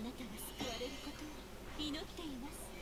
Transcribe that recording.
なたが救われることを祈っています。